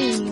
Halloween.